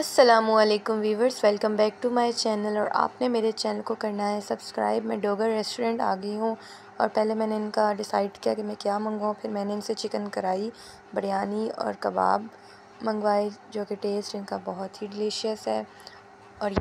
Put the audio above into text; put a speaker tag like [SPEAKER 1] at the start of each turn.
[SPEAKER 1] असलकम viewers welcome back to my channel और आपने मेरे चैनल को करना है सब्सक्राइब मैं डोगर रेस्टोरेंट आ गई हूँ और पहले मैंने इनका डिसाइड किया कि मैं क्या मंगवाऊँ फिर मैंने इनसे चिकन कढ़ाई बिरयानी और कबाब मंगवाए, जो कि टेस्ट इनका बहुत ही डिलीशियस है। और